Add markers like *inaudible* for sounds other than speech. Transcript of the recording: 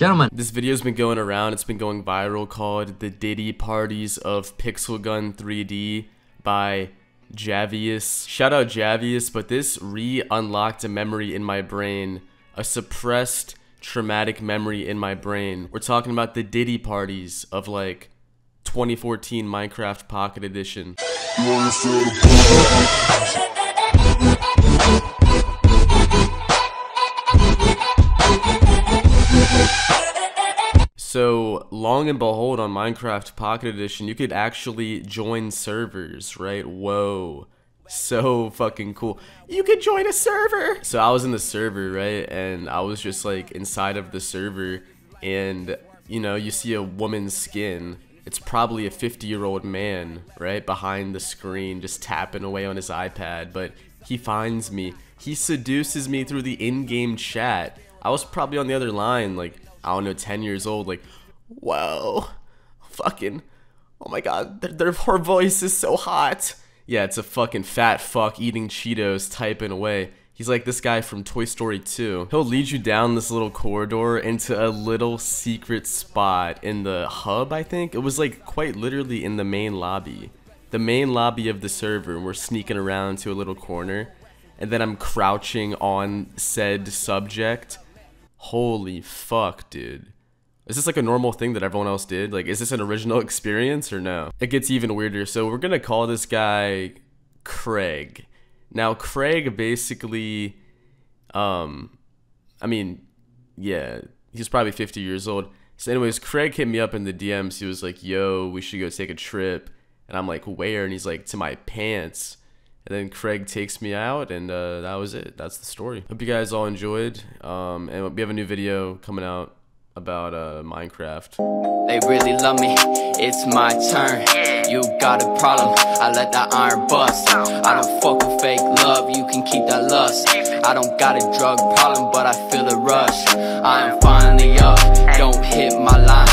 Gentlemen, This video's been going around, it's been going viral called The Diddy Parties of Pixel Gun 3D by Javius. Shout out Javius, but this re-unlocked a memory in my brain, a suppressed traumatic memory in my brain. We're talking about the Diddy parties of like 2014 Minecraft Pocket Edition. So, long and behold, on Minecraft Pocket Edition, you could actually join servers, right? Whoa. So fucking cool. You could join a server! So, I was in the server, right? And I was just like inside of the server, and you know, you see a woman's skin. It's probably a 50 year old man, right? Behind the screen, just tapping away on his iPad. But he finds me. He seduces me through the in game chat. I was probably on the other line, like, I don't know, 10 years old, like, whoa, fucking, oh my god, their, their, her voice is so hot. Yeah, it's a fucking fat fuck eating Cheetos typing away. He's like this guy from Toy Story 2. He'll lead you down this little corridor into a little secret spot in the hub, I think. It was like quite literally in the main lobby. The main lobby of the server, and we're sneaking around to a little corner. And then I'm crouching on said subject Holy fuck, dude. Is this like a normal thing that everyone else did? Like, is this an original *laughs* experience or no? It gets even weirder. So we're gonna call this guy Craig. Now, Craig basically, um, I mean, yeah, he's probably 50 years old. So, anyways, Craig hit me up in the DMs. He was like, yo, we should go take a trip. And I'm like, where? And he's like, to my pants. And then Craig takes me out, and uh, that was it. That's the story. Hope you guys all enjoyed. Um, and we have a new video coming out about uh, Minecraft. They really love me, it's my turn. You got a problem, I let that iron bust. I don't fuck with fake love, you can keep that lust. I don't got a drug problem, but I feel the rush. I am finally up, don't hit my line.